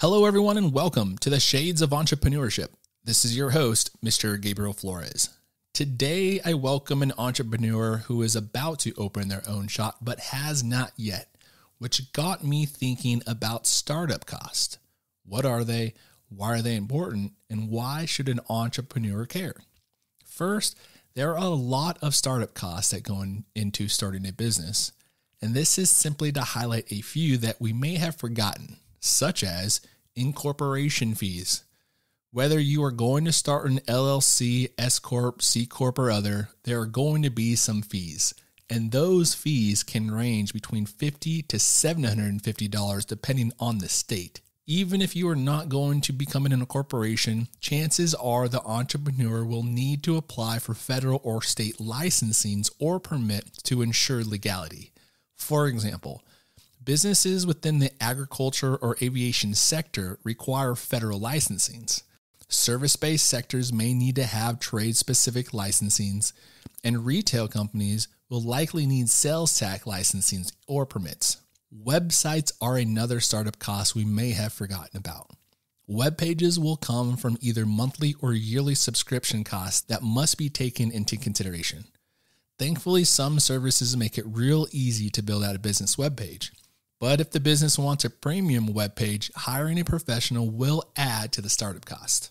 Hello, everyone, and welcome to the Shades of Entrepreneurship. This is your host, Mr. Gabriel Flores. Today, I welcome an entrepreneur who is about to open their own shop but has not yet, which got me thinking about startup cost. What are they? Why are they important? And why should an entrepreneur care? First, there are a lot of startup costs that go in, into starting a business, and this is simply to highlight a few that we may have forgotten such as incorporation fees. Whether you are going to start an LLC, S Corp, C Corp, or other, there are going to be some fees. And those fees can range between 50 to $750 depending on the state. Even if you are not going to become an incorporation, chances are the entrepreneur will need to apply for federal or state licensings or permit to ensure legality. For example, Businesses within the agriculture or aviation sector require federal licensings. Service based sectors may need to have trade specific licensings, and retail companies will likely need sales tax licensings or permits. Websites are another startup cost we may have forgotten about. Web pages will come from either monthly or yearly subscription costs that must be taken into consideration. Thankfully, some services make it real easy to build out a business web page. But if the business wants a premium web page, hiring a professional will add to the startup cost.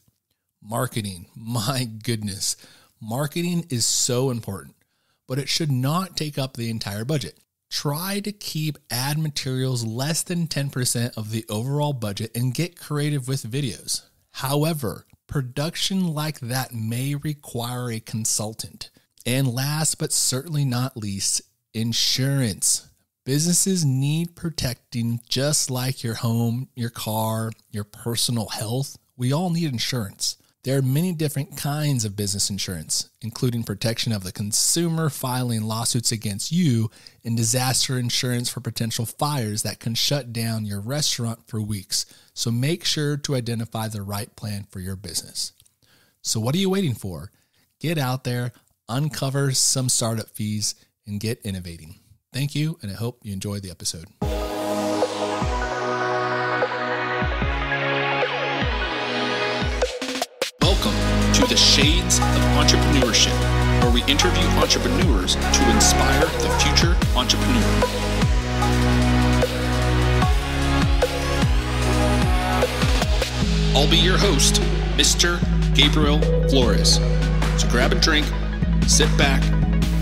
Marketing, my goodness, marketing is so important, but it should not take up the entire budget. Try to keep ad materials less than 10% of the overall budget and get creative with videos. However, production like that may require a consultant. And last but certainly not least, insurance. Businesses need protecting just like your home, your car, your personal health. We all need insurance. There are many different kinds of business insurance, including protection of the consumer filing lawsuits against you and disaster insurance for potential fires that can shut down your restaurant for weeks. So make sure to identify the right plan for your business. So, what are you waiting for? Get out there, uncover some startup fees, and get innovating. Thank you, and I hope you enjoyed the episode. Welcome to the Shades of Entrepreneurship, where we interview entrepreneurs to inspire the future entrepreneur. I'll be your host, Mr. Gabriel Flores. So grab a drink, sit back,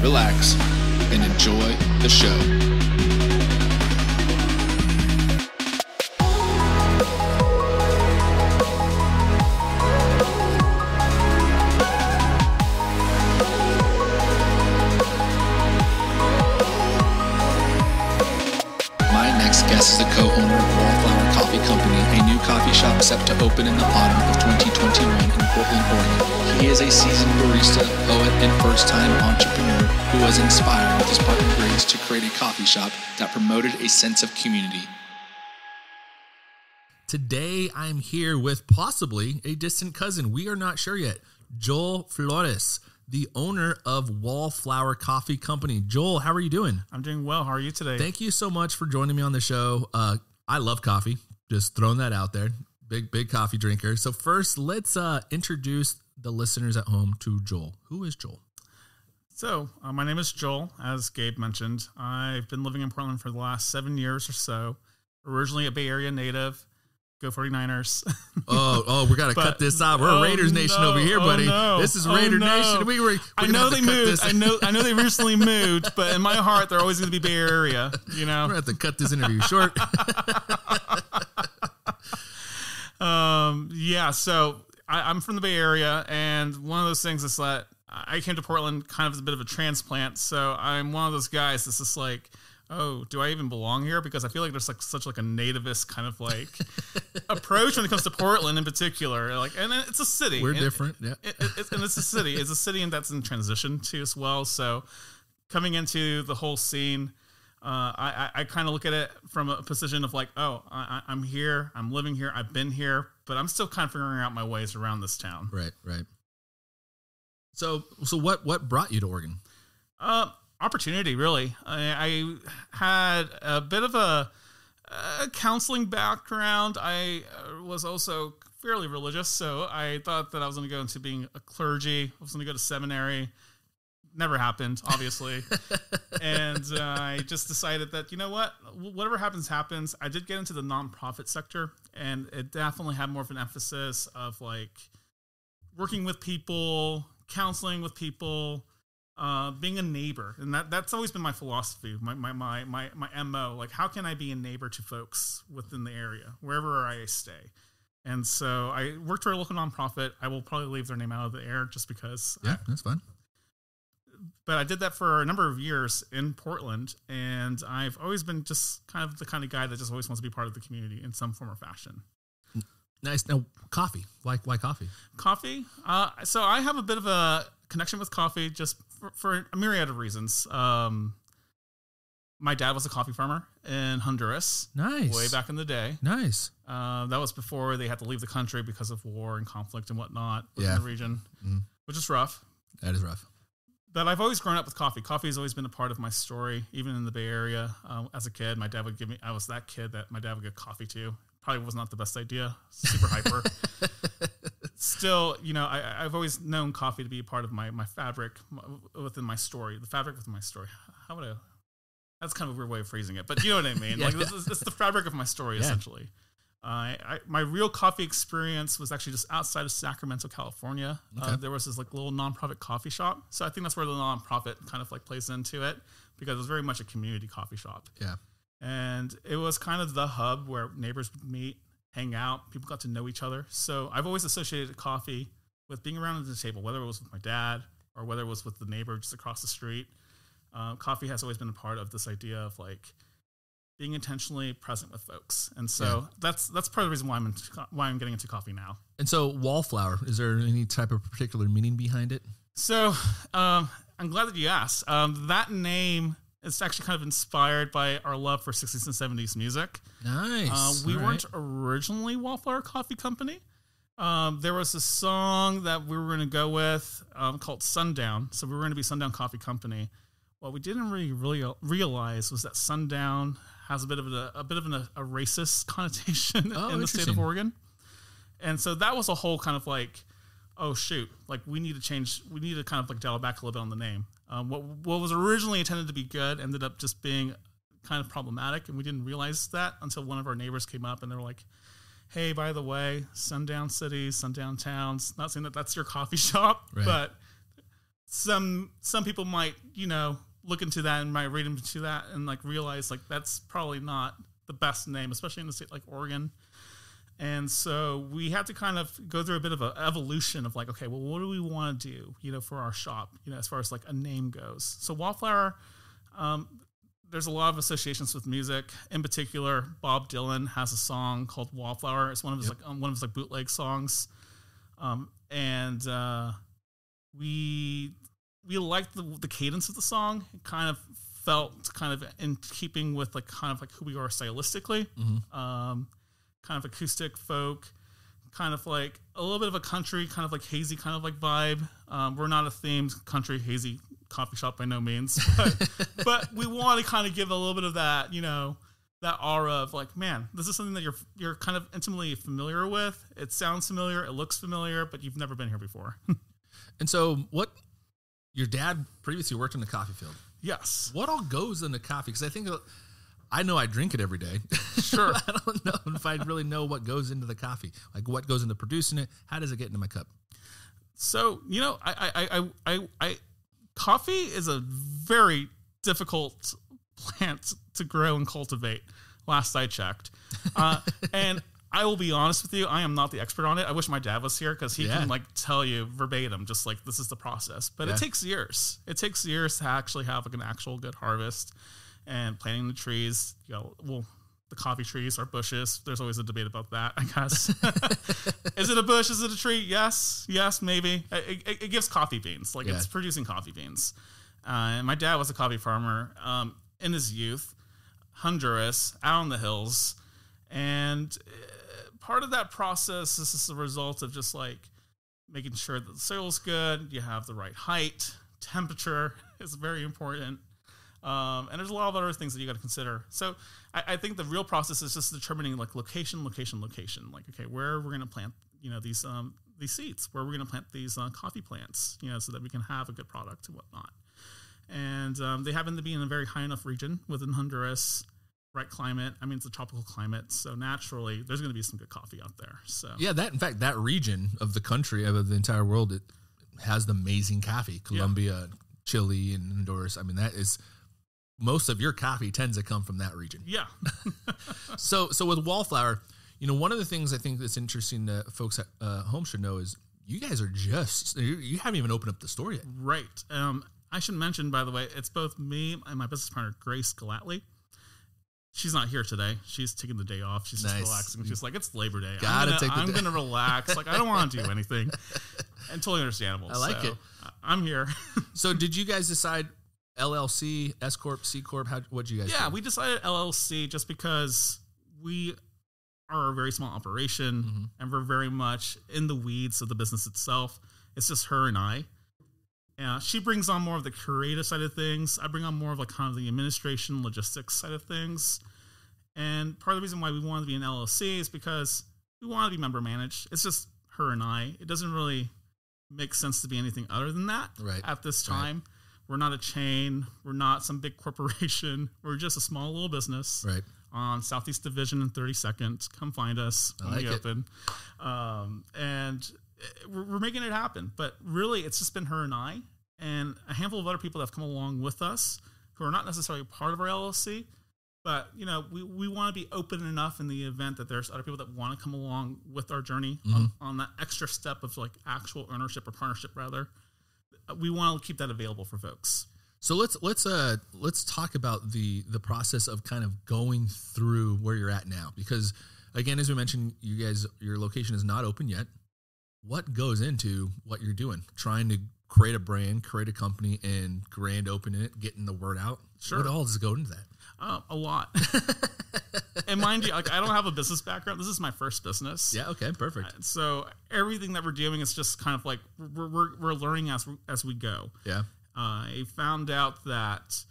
relax, and enjoy the show. My next guest is the co-owner of Wallflower Coffee Company, coffee shop set to open in the autumn of 2021 in Portland, Oregon. He is a seasoned barista, poet, and first-time entrepreneur who was inspired with his partner Grace to create a coffee shop that promoted a sense of community. Today, I'm here with possibly a distant cousin. We are not sure yet. Joël Flores, the owner of Wallflower Coffee Company. Joël, how are you doing? I'm doing well. How are you today? Thank you so much for joining me on the show. Uh, I love coffee. Just throwing that out there. Big, big coffee drinker. So first, let's uh, introduce the listeners at home to Joël. Who is Joël? So, uh, my name is Joël, as Gabe mentioned. I've been living in Portland for the last seven years or so. Originally a Bay Area native. Go 49ers. Oh, oh, we got to cut this out. We're oh, Raider Nation no, over here, oh, buddy. no, This is oh, Raider no. Nation. We were. I know they moved. I know. I know they recently moved, but in my heart, they're always going to be Bay Area. You know? We're gonna have to cut this interview short. Um. Yeah. So I, I'm from the Bay Area, and one of those things is that I came to Portland kind of as a bit of a transplant. So I'm one of those guys that's just like. Oh, do I even belong here? Because I feel like there's like such like a nativist kind of like approach when it comes to Portland in particular. Like, and it's a city. We're different. Yeah. it, it, it's- and it's a city. It's a city, and that's in transition too as well. So, coming into the whole scene, uh, I, I, I kind of look at it from a position of like, oh, I- I'm here, I'm living here, I've been here, but I'm still kind of figuring out my ways around this town. Right. Right. So, so what? What brought you to Oregon? Uh, opportunity, really. I, I had a bit of a uh, counseling background. I uh, was also fairly religious, so I thought that I was going to go into being a clergy. I was going to go to seminary. Never happened, obviously. and uh, I just decided that, you know what, whatever happens, happens. I did get into the nonprofit sector, and it definitely had more of an emphasis of like working with people, counseling with people, uh, being a neighbor, and that that's always been my philosophy, my my my my my mo. Like, how can I be a neighbor to folks within the area, wherever I stay? And so I worked for a local nonprofit. I will probably leave their name out of the air just because. Yeah, that's fine. But I did that for a number of years in Portland, and I've always been just kind of the kind of guy that just always wants to be part of the community in some form or fashion. Nice. Now, coffee. Why? Why coffee? Coffee. Uh, so I have a bit of a connection with coffee, just for, for a myriad of reasons. Um, my dad was a coffee farmer in Honduras. Nice. Way back in the day. Nice. Uh, that was before they had to leave the country because of war and conflict and whatnot yeah. in the region, mm-hmm. which is rough. That is rough. But I've always grown up with coffee. Coffee has always been a part of my story, even in the Bay Area. Uh, as a kid, my dad would give me, I was that kid that my dad would get coffee to. Probably was not the best idea. Super hyper. Still, you know, I, I've always known coffee to be a part of my, my fabric within my story, the fabric within my story. How would I that's kind of a weird way of phrasing it, but you know what I mean. yeah, like this is, it's the fabric of my story, yeah. essentially. Uh, I, my real coffee experience was actually just outside of Sacramento, California. Uh, okay. Uh, there was this like little nonprofit coffee shop, so I think that's where the nonprofit kind of like plays into it because it was very much a community coffee shop. Yeah, and it was kind of the hub where neighbors would meet, hang out, people got to know each other. So I've always associated coffee with being around at the table, whether it was with my dad or whether it was with the neighbor just across the street uh, coffee has always been a part of this idea of like being intentionally present with folks, and so yeah. that's that's part of the reason why I'm into, why I'm getting into coffee now. And so, wallflower is there any type of particular meaning behind it? So, um, I'm glad that you asked. Um, that name is actually kind of inspired by our love for 60s and 70s music. Nice. Uh, we All weren't right. originally Wallflower Coffee Company. Um, there was a song that we were going to go with um, called Sundown. So we were going to be Sundown Coffee Company what we didn't really really realize was that sundown has a bit of a, a bit of an, a, racist connotation oh, in the state of Oregon, and so that was a whole kind of like, oh shoot, like we need to change, we need to kind of like dial back a little bit on the name. Um, what what was originally intended to be good ended up just being kind of problematic, and we didn't realize that until one of our neighbors came up and they were like. Hey, by the way, sundown cities, sundown towns. Not saying that that's your coffee shop, right. but some some people might you know look into that and might read into that and like realize like that's probably not the best name, especially in a state like Oregon. And so we had to kind of go through a bit of an evolution of like, okay, well, what do we want to do, you know, for our shop, you know, as far as like a name goes. So Wallflower, um, there's a lot of associations with music. In particular, Bob Dylan has a song called Wallflower. It's one of his yep. like um, one of his like bootleg songs, um, and uh, we we liked the, the cadence of the song. It kind of felt kind of in keeping with like kind of like who we are stylistically. Mm-hmm. Um, kind of acoustic folk, kind of like a little bit of a country, kind of like hazy kind of like vibe. Um, we're not a themed country hazy coffee shop by no means, but, but we want to kind of give a little bit of that, you know, that aura of like, man, this is something that you're you're kind of intimately familiar with. It sounds familiar, it looks familiar, but you've never been here before. and so, what your dad previously worked in the coffee field. Yes. What all goes into coffee? Because I think I know I drink it every day. Sure. I don't know if I really know what goes into the coffee. Like what goes into producing it. How does it get into my cup? So you know, I, I, I, I, I coffee is a very difficult plant to grow and cultivate. Last I checked, uh, and I will be honest with you, I am not the expert on it. I wish my dad was here because he yeah. can like tell you verbatim, just like this is the process. But yeah. it takes years. It takes years to actually have like an actual good harvest and planting the trees. You know, well, the coffee trees are bushes. There's always a debate about that, I guess. is it a bush? Is it a tree? Yes, yes, maybe. It, it, it gives coffee beans. Like yeah. it's producing coffee beans. Uh, and my dad was a coffee farmer um, in his youth, Honduras, out in the hills, and part of that process is just a result of just like making sure that the soil's good, you have the right height, temperature is very important. Um, and there's a lot of other things that you got to consider. So I, I think the real process is just determining like location, location, location. Like, okay, where are we're going to plant, you know, these um, these seeds, where we're going to plant these uh, coffee plants, you know, so that we can have a good product and whatnot. And um, they happen to be in a very high enough region within Honduras, right climate. I mean, it's a tropical climate, so naturally there's going to be some good coffee out there. So Yeah, that in fact, that region of the country of the entire world, it has the amazing coffee. Colombia, Chile, and Honduras. I mean, that is most of your coffee tends to come from that region. yeah, So, so with Wallflower, you know, one of the things I think that's interesting that folks at uh, home should know is you guys are just you, you haven't even opened up the store yet. right. Um, I should mention, by the way, it's both me and my business partner Grace Galatly. She's not here today. She's taking the day off. She's Nice. just relaxing. She's like, it's Labor Day. Gotta I'm gonna, take the I'm day." gonna relax. Like, I don't want to do anything. And totally understandable. I like So, it. I'm here. So, did you guys decide LLC, S corp, C corp? How what you guys? yeah, do? we decided LLC just because we are a very small operation Mm-hmm. and we're very much in the weeds of the business itself. It's just her and I. Yeah, she brings on more of the creative side of things. I bring on more of like kind of the administration, logistics side of things. And part of the reason why we wanted to be an LLC is because we want to be member managed. It's just her and I. It doesn't really make sense to be anything other than that Right. at this Right. time. We're not a chain. We're not some big corporation. We're just a small little business right. on Southeast Division and 32nd. Come find us when like we it. open. Um, and we're, making it happen. But really, it's just been her and I, and a handful of other people that have come along with us who are not necessarily part of our LLC. But you know, we, we want to be open enough in the event that there's other people that want to come along with our journey Mm-hmm. on, on that extra step of like actual ownership or partnership, rather. We want to keep that available for folks. So let's let's uh let's talk about the the process of kind of going through where you're at now because again as we mentioned you guys your location is not open yet. What goes into what you're doing? Trying to create a brand, create a company and grand opening it, getting the word out. Sure. What all does go into that? Uh, a lot. and mind you, like I don't have a business background. This is my first business. Yeah, okay, perfect. So everything that we're doing is just kind of like we're we're, we're learning as as we go. Yeah. I found out that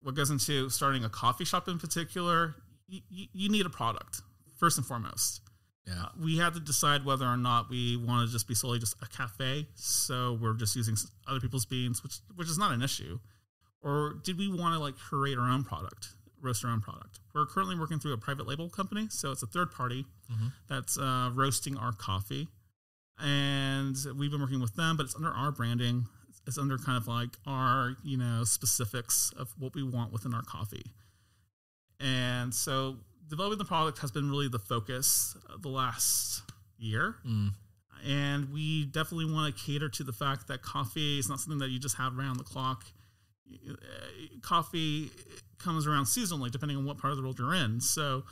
what goes into starting a coffee shop in particular, y- you need a product first and foremost. Yeah. Uh, we had to decide whether or not we want to just be solely just a cafe, so we're just using other people's beans, which which is not an issue, or did we want to like create our own product, roast our own product? We're currently working through a private label company, so it's a third party that's uh, roasting our coffee, and we've been working with them, but it's under our branding. It's under kind of like our you know specifics of what we want within our coffee. And so developing the product has been really the focus of the last year. Mm. And we definitely want to cater to the fact that coffee is not something that you just have around the clock. Uh, Coffee comes around seasonally, depending on what part of the world you're in. So,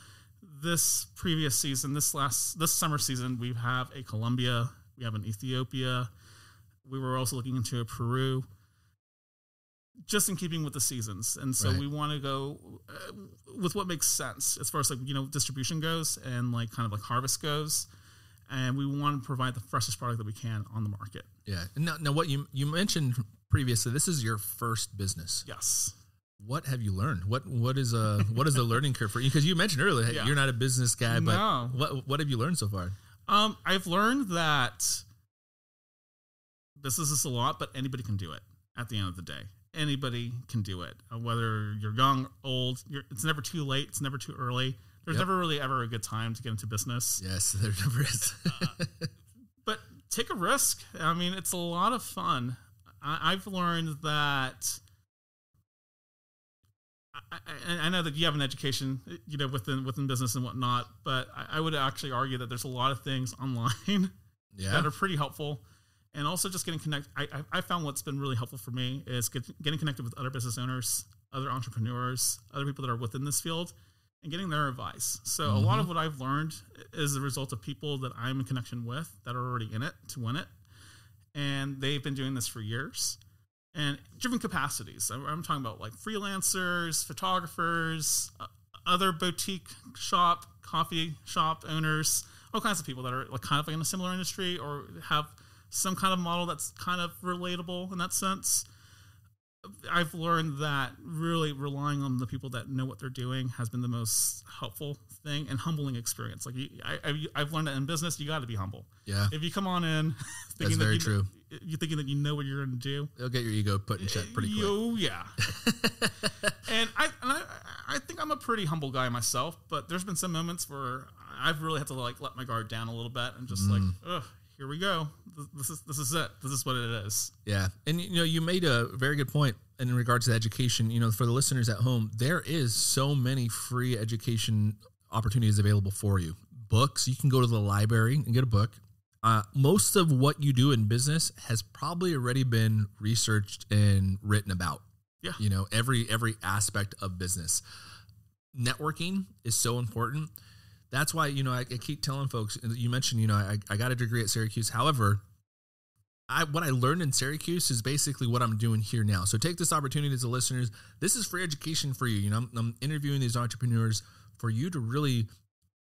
this previous season, this last this summer season, we have a Colombia, we have an Ethiopia. We were also looking into a Peru just in keeping with the seasons. And so Right. we want to go uh, with what makes sense as far as like, you know, distribution goes and like kind of like harvest goes. And we want to provide the freshest product that we can on the market. Yeah. And Now, now what you you mentioned previously, this is your first business. Yes. What have you learned? What what is a what is the learning curve for you? Because you mentioned earlier Yeah. you're not a business guy, but No. what what have you learned so far? Um, I've learned that business is a lot, but anybody can do it at the end of the day. Anybody can do it. Uh, whether you're young, old, you're, it's never too late. It's never too early. There's Yep. never really ever a good time to get into business. Yes, there never is. but take a risk. I mean, it's a lot of fun. I, I've learned that. I, I, I know that you have an education, you know, within within business and whatnot, but I, I would actually argue that there's a lot of things online yeah. that are pretty helpful, and also just getting connected. I, I, found what's been really helpful for me is get, getting connected with other business owners, other entrepreneurs, other people that are within this field, and getting their advice. So a lot of what I've learned is the result of people that I'm in connection with that are already in it to win it, and they've been doing this for years. And different capacities. I'm I'm talking about like freelancers, photographers, uh, other boutique shop, coffee shop owners, all kinds of people that are like kind of like in a similar industry or have some kind of model that's kind of relatable in that sense. I've learned that really relying on the people that know what they're doing has been the most helpful thing and humbling experience. Like you, I, have learned that in business, you got to be humble. Yeah. If you come on in thinking That's very that you, true. You're thinking that you know what you're going to do. They'll get your ego put in check pretty quick. Oh yeah. and I, and I, I think I'm a pretty humble guy myself, but there's been some moments where I've really had to like let my guard down a little bit and just mm. like, ugh, here we go. This is this is it. This is what it is. Yeah, and you know, you made a very good point in regards to education. You know, for the listeners at home, there is so many free education opportunities available for you. Books, you can go to the library and get a book. Uh, most of what you do in business has probably already been researched and written about. Yeah, you know, every every aspect of business. Networking is so important that's why you know I, I, keep telling folks. You mentioned you know I, I got a degree at Syracuse. However, I what I learned in Syracuse is basically what I'm doing here now. So take this opportunity as the listeners. This is free education for you. You know I'm, I'm interviewing these entrepreneurs for you to really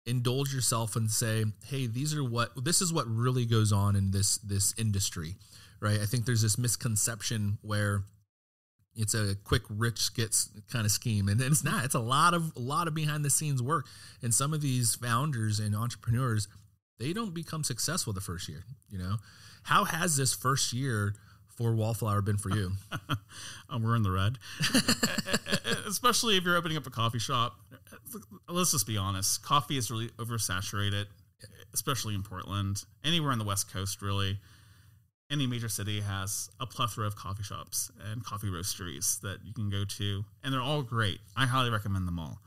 indulge yourself and say, hey, these are what this is what really goes on in this this industry, right? I think there's this misconception where it's a quick rich gets kind of scheme. And then it's not it's a lot of a lot of behind the scenes work. And some of these founders and entrepreneurs they don't become successful the first year you know? How has this first year for wallflower been for you? Um, we're in the red. Especially if you're opening up a coffee shop. Let's just be honest coffee is really oversaturated especially in portland anywhere on the west coast really any major city has a plethora of coffee shops and coffee roasteries that you can go to, and they're all great. I highly recommend them all.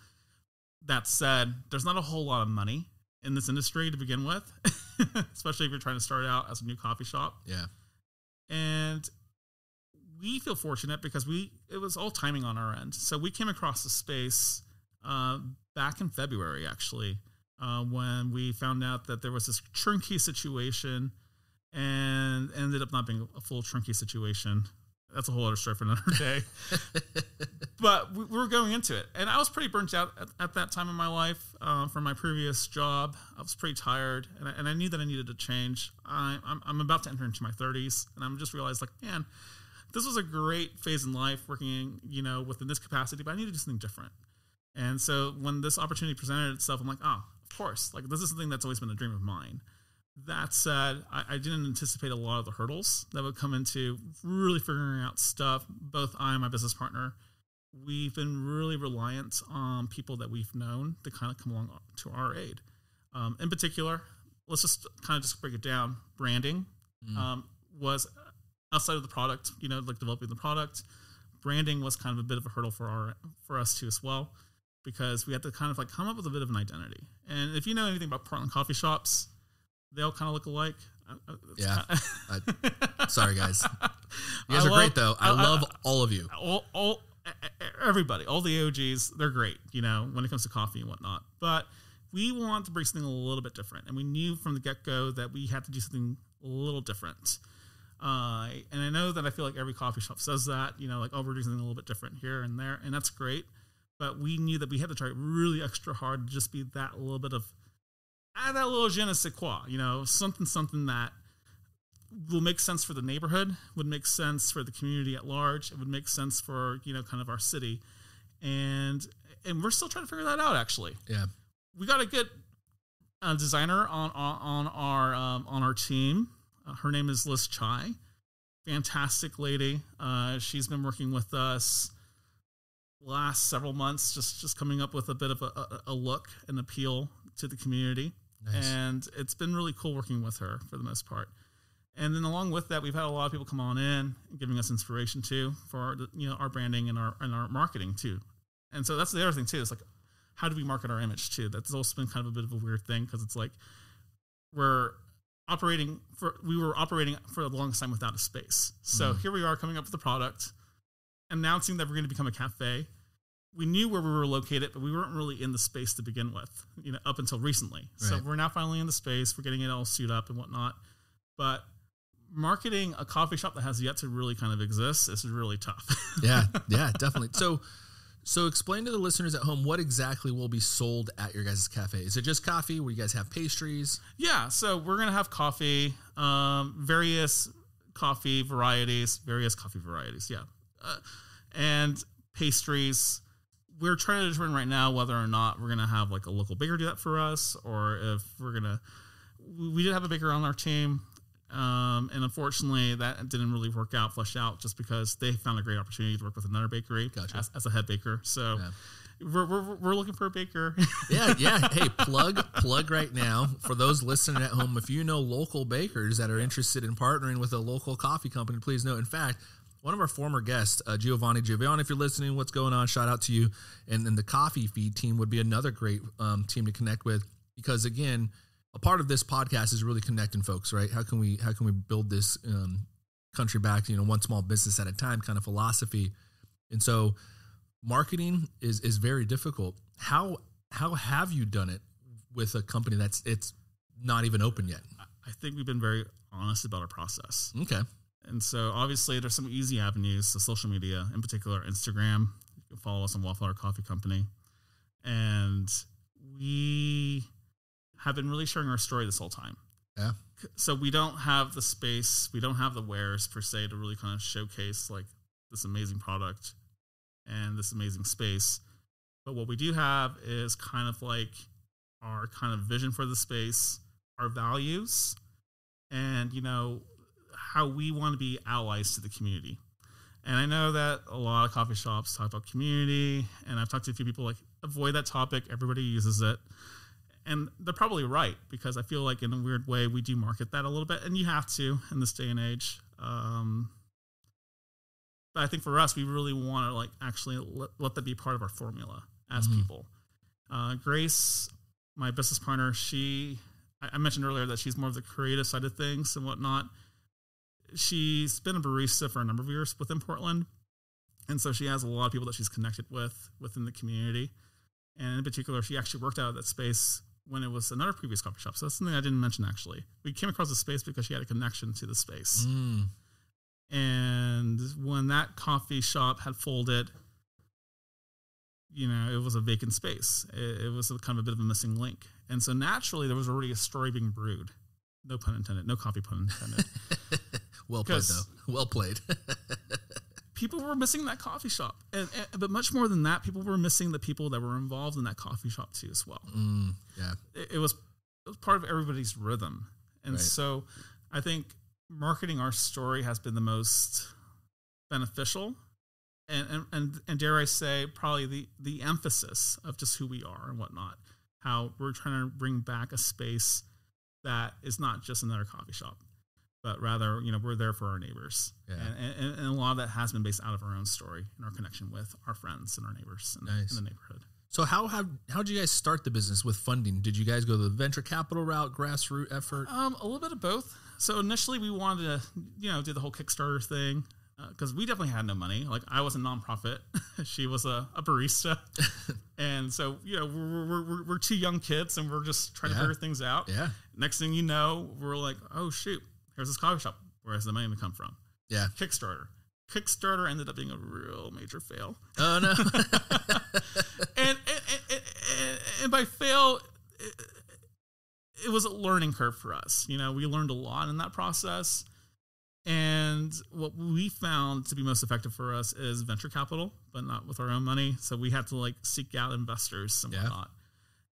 That said, there's not a whole lot of money in this industry to begin with, especially if you're trying to start out as a new coffee shop. Yeah. And we feel fortunate because we it was all timing on our end. So we came across the space uh, back in February, actually, uh, when we found out that there was this turnkey situation and ended up not being a full turnkey situation. That's a whole other story for another day. but we, we, were going into it, and I was pretty burnt out at, at that time in my life uh, from my previous job. I was pretty tired, and I, and I knew that I needed to change. I, I'm, I'm about to enter into my 30s, and I'm just realized, like, man, this was a great phase in life working, you know, within this capacity, but I need to do something different. And so when this opportunity presented itself, I'm like, oh, of course, like this is something that's always been a dream of mine. That said, I, I, didn't anticipate a lot of the hurdles that would come into really figuring out stuff. Both I and my business partner, we've been really reliant on people that we've known to kind of come along to our aid. Um, in particular, let's just kind of just break it down. Branding mm. um, was outside of the product, you know, like developing the product. Branding was kind of a bit of a hurdle for our for us too as well, because we had to kind of like come up with a bit of an identity. And if you know anything about Portland coffee shops, they all kind of look alike. Yeah. I, sorry, guys. You guys I are love, great, though. I, I love all of you. All, all, everybody, all the OGs, they're great. You know, when it comes to coffee and whatnot. But we want to bring something a little bit different, and we knew from the get go that we had to do something a little different. Uh, and I know that I feel like every coffee shop says that, you know, like, oh, we're doing something a little bit different here and there, and that's great. But we knew that we had to try really extra hard to just be that little bit of add that little je ne sais quoi, you know, something, something that will make sense for the neighborhood, would make sense for the community at large, it would make sense for, you know, kind of our city. And and we're still trying to figure that out actually. Yeah. We got a good uh, designer on on, on our um, on our team. Uh, her name is Liz Chai. Fantastic lady. Uh, she's been working with us last several months, just just coming up with a bit of a, a look and appeal to the community. Nice. And it's been really cool working with her for the most part. And then along with that, we've had a lot of people come on in giving us inspiration too for our, you know our branding and our and our marketing too. And so that's the other thing too. Is like how do we market our image too? That's also been kind of a bit of a weird thing because it's like we're operating for we were operating for the longest time without a space. So mm. here we are coming up with a product, announcing that we're going to become a cafe we knew where we were located, but we weren't really in the space to begin with, you know, up until recently. Right. So we're now finally in the space. We're getting it all suited up and whatnot. But marketing a coffee shop that has yet to really kind of exist is really tough. yeah, yeah, definitely. So, so explain to the listeners at home what exactly will be sold at your guys' cafe. Is it just coffee? Where you guys have pastries? Yeah, so we're gonna have coffee, um, various coffee varieties, various coffee varieties. Yeah, uh, and pastries. We're trying to determine right now whether or not we're gonna have like a local baker do that for us, or if we're gonna. We we did have a baker on our team, um, and unfortunately that didn't really work out, flesh out, just because they found a great opportunity to work with another bakery Gotcha. as, as a head baker. So Yeah. we're, we're we're looking for a baker. yeah, yeah. Hey, plug plug right now for those listening at home. If you know local bakers that are interested in partnering with a local coffee company, please know. In fact, one of our former guests, uh, Giovanni Giovanni, if you're listening, what's going on? Shout out to you. And then the coffee feed team would be another great um, team to connect with because again, a part of this podcast is really connecting folks, right? How can we how can we build this um, country back, you know, one small business at a time kind of philosophy. And so marketing is is very difficult. How how have you done it with a company that's it's not even open yet? I think we've been very honest about our process. Okay. And so obviously there's some easy avenues, so social media, in particular Instagram. You can follow us on Wallflower Coffee Company. And we have been really sharing our story this whole time. Yeah. So we don't have the space, we don't have the wares per se to really kind of showcase like this amazing product and this amazing space. But what we do have is kind of like our kind of vision for the space, our values, and you know how we want to be allies to the community. And I know that a lot of coffee shops talk about community, and I've talked to a few people like avoid that topic. Everybody uses it, and they're probably right because I feel like in a weird way we do market that a little bit, and you have to in this day and age. Um, but I think for us, we really want to like actually let, let that be part of our formula as Mhm. people. Uh, Grace, my business partner, she I I mentioned earlier that she's more of the creative side of things and whatnot. She's been a barista for a number of years within Portland, and so she has a lot of people that she's connected with within the community. And in particular, she actually worked out of that space when it was another previous coffee shop. So that's something I didn't mention actually. We came across the space because she had a connection to the space. Mm. And when that coffee shop had folded, you know, it was a vacant space. It, it was a, kind of a bit of a missing link. And so naturally, there was already a story being brewed. No pun intended. No coffee pun intended. well played, though. Well played. people were missing that coffee shop. And, and, but much more than that, people were missing the people that were involved in that coffee shop too, as well. mm, yeah. it, it was it was part of everybody's rhythm, and Right. so I think marketing our story has been the most beneficial, and and and, and dare I say, probably the the emphasis of just who we are and whatnot. How we're trying to bring back a space that is not just another coffee shop, but rather you know we're there for our neighbors, Yeah. and, and, and a lot of that has been based out of our own story and our connection with our friends and our neighbors in, Nice. in the neighborhood. So how have how did you guys start the business with funding? Did you guys go the venture capital route, grassroots effort? Um, a little bit of both. So initially, we wanted to, you know, do the whole Kickstarter thing because we definitely had no money. Like I was a nonprofit, she was a, a barista, and so you know we're, we're, we're, we're two young kids and we're just trying Yeah. to figure things out. Yeah. Next thing you know, we're like, oh shoot, here's this coffee shop. Where Where's the money going to come from? Yeah. Kickstarter. Kickstarter ended up being a real major fail Oh no. and, and, and, and, and by fail, it, it was a learning curve for us. You know, we learned a lot in that process. And what we found to be most effective for us is venture capital, but not with our own money. So we had to like seek out investors and Yeah. whatnot.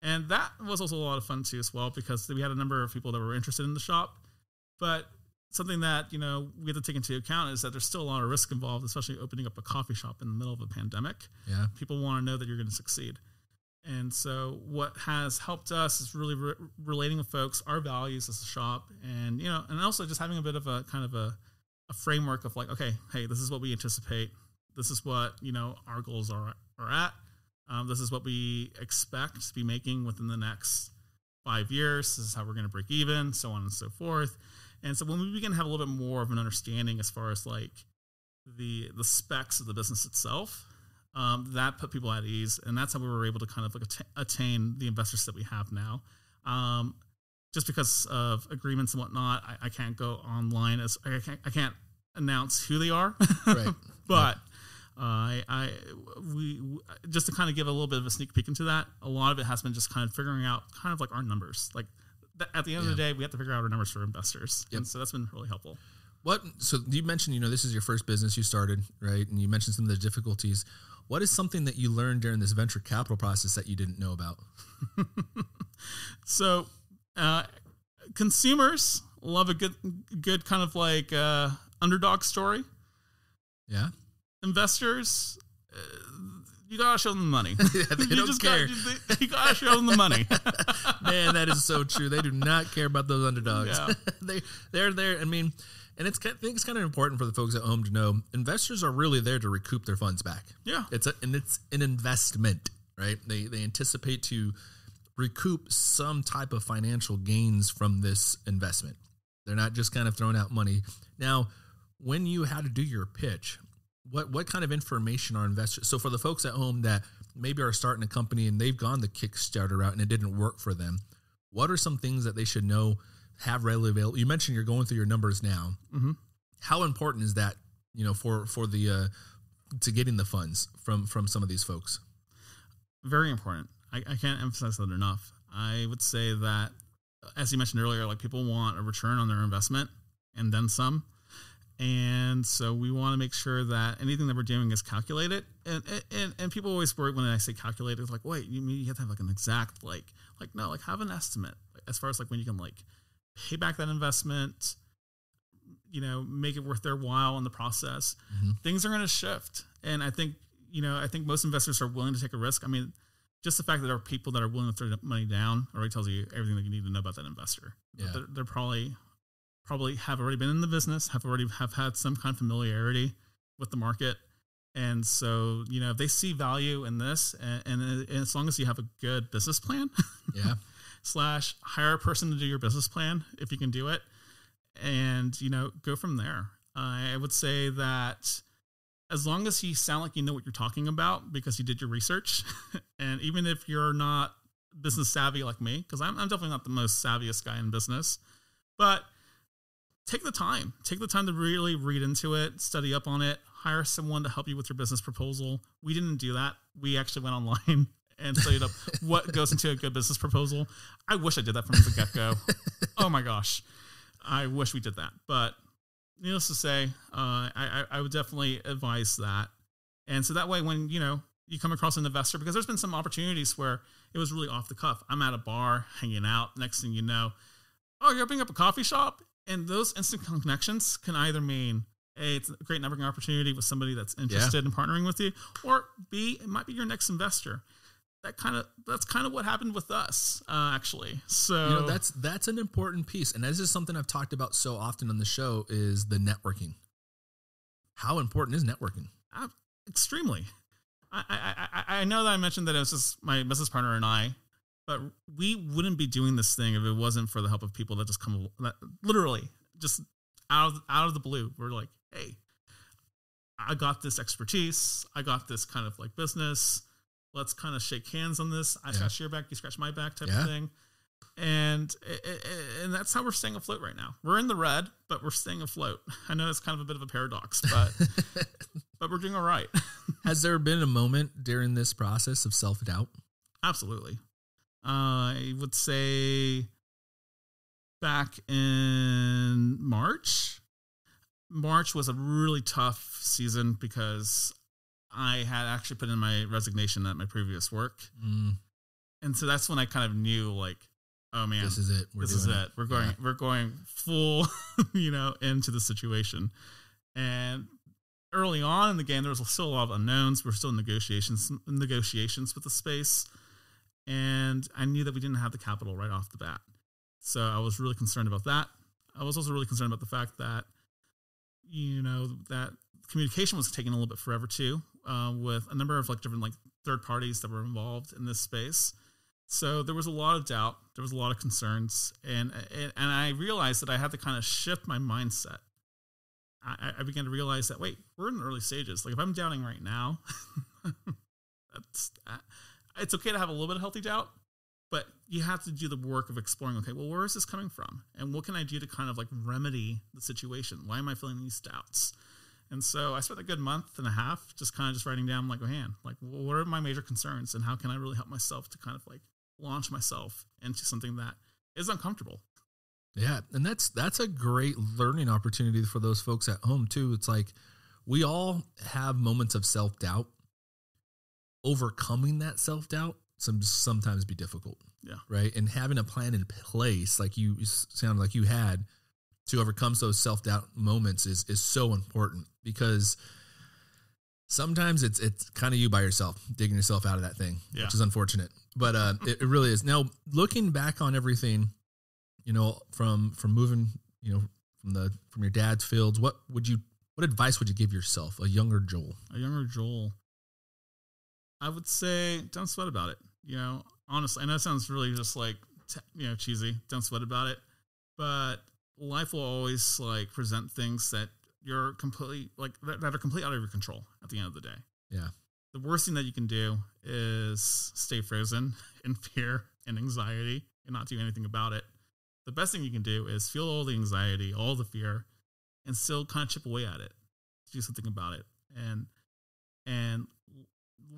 And that was also a lot of fun too, as well, because we had a number of people that were interested in the shop. But something that you know we have to take into account is that there's still a lot of risk involved, especially opening up a coffee shop in the middle of a pandemic yeah. people want to know that you're going to succeed. And so, what has helped us is really re- relating with folks our values as a shop, and you know, and also just having a bit of a kind of a, a framework of like, okay, hey, this is what we anticipate. This is what you know our goals are are at. Um, this is what we expect to be making within the next five years. This is how we're going to break even, so on and so forth. And so, when we begin to have a little bit more of an understanding as far as like the the specs of the business itself, um, that put people at ease, and that's how we were able to kind of like atta- attain the investors that we have now. Um, just because of agreements and whatnot, I, I can't go online as I can't, I can't announce who they are. Right. but uh, I, I, we just to kind of give a little bit of a sneak peek into that. A lot of it has been just kind of figuring out kind of like our numbers. Like at the end of the day, we have to figure out our numbers for investors, Yep. and so that's been really helpful. What? So you mentioned, you know, this is your first business you started, right? And you mentioned some of the difficulties. What is something that you learned during this venture capital process that you didn't know about? so, uh, consumers love a good, good kind of like uh, underdog story. Yeah. Investors, uh, you gotta show them the money. yeah, they you don't just care. Gotta, you gotta show them the money. Man, that is so true. They do not care about those underdogs. Yeah. they they're there. I mean, and it's I think it's kind of important for the folks at home to know investors are really there to recoup their funds back. Yeah. It's a and it's an investment, right? They they anticipate to recoup some type of financial gains from this investment. They're not just kind of throwing out money. Now, when you had to do your pitch, what what kind of information are investors? So for the folks at home that maybe are starting a company and they've gone the Kickstarter route and it didn't work for them, what are some things that they should know have readily available? You mentioned you're going through your numbers now. Mm-hmm. How important is that? You know, for for the uh, to getting the funds from from some of these folks. Very important. I, I can't emphasize that enough. I would say that, as you mentioned earlier, like people want a return on their investment and then some. And so we want to make sure that anything that we're doing is calculated. And and, and people always worry when I say calculated, it's like, wait, you mean you have to have like an exact like like no, like have an estimate as far as like when you can like pay back that investment, you know, make it worth their while in the process. Mm-hmm. Things are going to shift, and I think you know, I think most investors are willing to take a risk. I mean, just the fact that there are people that are willing to throw money down already tells you everything that you need to know about that investor. Yeah. They're, they're probably probably have already been in the business, have already have had some kind of familiarity with the market. And so, you know, if they see value in this, and, and, and as long as you have a good business plan, Yeah. slash hire a person to do your business plan if you can do it, and you know, go from there. Uh, I would say that as long as you sound like you know what you're talking about because you did your research, and even if you're not business savvy like me, because I'm, I'm definitely not the most savviest guy in business, but take the time, take the time to really read into it, study up on it, hire someone to help you with your business proposal. We didn't do that. We actually went online and studied up what goes into a good business proposal. I wish I did that from the get go. oh my gosh, I wish we did that. But needless to say, uh, I, I would definitely advise that. And so that way, when you know you come across an investor, because there's been some opportunities where it was really off the cuff. I'm at a bar hanging out. Next thing you know, oh, you're opening up a coffee shop, and those instant connections can either mean a it's a great networking opportunity with somebody that's interested in partnering with you, or b it might be your next investor that kind of that's kind of what happened with us uh, actually so You know, that's that's an important piece, and this is something I've talked about so often on the show is the networking. How important is networking? uh, extremely I, I i i know that i mentioned that it was just my business partner and i but we wouldn't be doing this thing if it wasn't for the help of people that just come that literally just out of out of the blue we're like hey i got this expertise i got this kind of like business let's kind of shake hands on this i Yeah. scratch your back you scratch my back type Yeah. of thing and and that's how we're staying afloat right now we're in the red but we're staying afloat i know it's kind of a bit of a paradox but but we're doing all right Has there been a moment during this process of self doubt? Absolutely. I would say back in March. March was a really tough season because I had actually put in my resignation at my previous work. Mm, And so that's when I kind of knew like, oh man, this is it. We're this is doing it. We're going Yeah. we're going full, you know, into the situation. And early on in the game, there was still a lot of unknowns. We're still in negotiations negotiations with the space, and I knew that we didn't have the capital right off the bat. So I was really concerned about that. I was also really concerned about the fact that, you know, that communication was taking a little bit forever too, uh, with a number of like different like third parties that were involved in this space. So there was a lot of doubt. There was a lot of concerns, and and, and I realized that I had to kind of shift my mindset. I, I began to realize that wait, we're in the early stages. Like if I'm doubting right now, that's uh, it's okay to have a little bit of healthy doubt, but you have to do the work of exploring. Okay, well, where is this coming from, and what can I do to kind of like remedy the situation? Why am I feeling these doubts? And so I spent a good month and a half just kind of just writing down like, oh, man, like what are my major concerns, and how can I really help myself to kind of like launch myself into something that is uncomfortable. Yeah, and that's that's a great learning opportunity for those folks at home too. It's like we all have moments of self doubt. Overcoming that self doubt some sometimes be difficult. Yeah. Right. And having a plan in place, like you sound like you had, to overcome those self doubt moments is is so important because sometimes it's it's kind of you by yourself digging yourself out of that thing, Yeah. which is unfortunate. But uh, it, it really is. Now looking back on everything, you know, from from moving, you know, from the from your dad's fields, what would you what advice would you give yourself, a younger Joël? a younger Joël, I would say don't sweat about it. You know, honestly, I know it sounds really just like you know cheesy. Don't sweat about it, but life will always like present things that you're completely like that, that are completely out of your control at the end of the day. Yeah. The worst thing that you can do is stay frozen in fear and anxiety and not do anything about it. The best thing you can do is feel all the anxiety, all the fear, and still kind of chip away at it. Do something about it. And and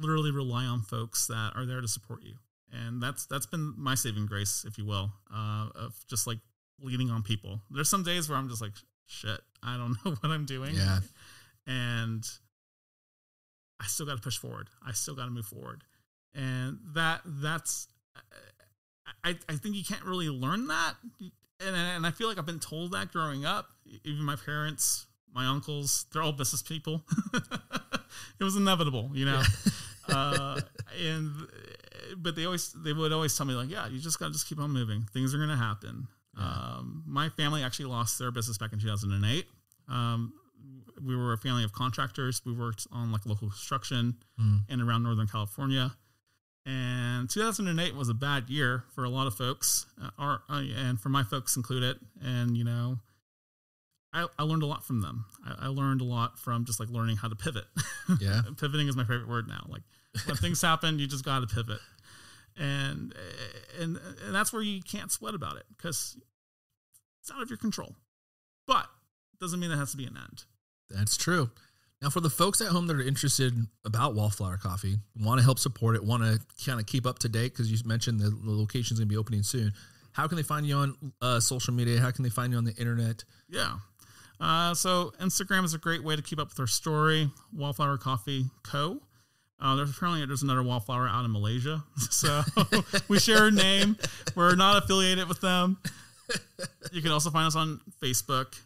literally rely on folks that are there to support you. And that's that's been my saving grace, if you will, uh, of just like leaning on people. There's some days where I'm just like, shit, I don't know what I'm doing. Yeah. And I still got to push forward. I still got to move forward. And that that's I I think you can't really learn that. And and I feel like I've been told that growing up. Even my parents, my uncles, they're all business people. it was inevitable, you know. uh, and but they always they would always tell me like, yeah, you just got to just keep on moving. Things are going to happen. Um, my family actually lost their business back in 2008. Um, we were a family of contractors. We worked on like local construction Mm. and around Northern California. And 2008 was a bad year for a lot of folks, uh, our, uh, and for my folks included. And you know, I, I learned a lot from them. I, I learned a lot from just like learning how to pivot. Yeah. Pivoting is my favorite word now. Like when things happen, you just got to pivot, and and and that's where you can't sweat about it because it's out of your control. But doesn't mean it has to be an end. That's true. Now, for the folks at home that are interested about Wallflower Coffee, want to help support it, want to kind of keep up to date because you mentioned the, location's going to be opening soon. How can they find you on uh, social media? How can they find you on the internet? Yeah. Uh, so Instagram is a great way to keep up with our story. Wallflower Coffee Co. Uh, there's apparently there's another Wallflower out in Malaysia, so we share a name. We're not affiliated with them. You can also find us on Facebook,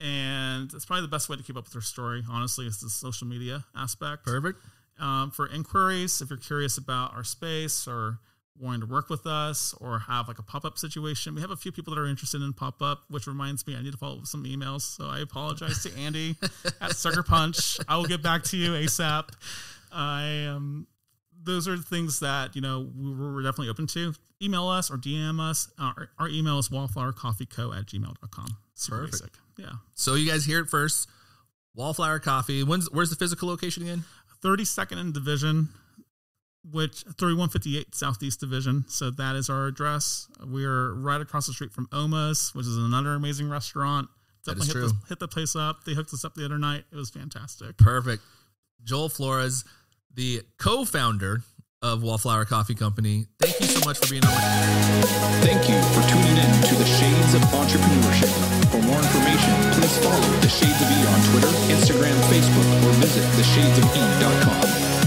and it's probably the best way to keep up with our story. Honestly, is the social media aspect. Perfect. Um, for inquiries, if you're curious about our space or wanting to work with us or have like a pop-up situation, we have a few people that are interested in pop-up, which reminds me I need to follow up with some emails. So I apologize to Andy at Sucker Punch. I will get back to you ASAP. I um those are things that, you know, we- we're definitely open to. Email us or DM us. Our, our email is wallflowercoffeeco at gmail.com. Super Perfect. basic. Yeah. So you guys hear it first. Wallflower Coffee. When's where's the physical location again? 32nd in division, which 3158 Southeast Division. So that is our address. We're right across the street from Oma's, which is another amazing restaurant. Definitely hit, true. The, hit the place up. They hooked us up the other night. It was fantastic. Perfect. Joël Flores, the co-founder of Wallflower Coffee Company. Thank you so much for being on. Thank you for tuning in to the Shades of Entrepreneurship. For more information, please follow the Shades of E on Twitter, Instagram, Facebook, or visit theshadesofE.com.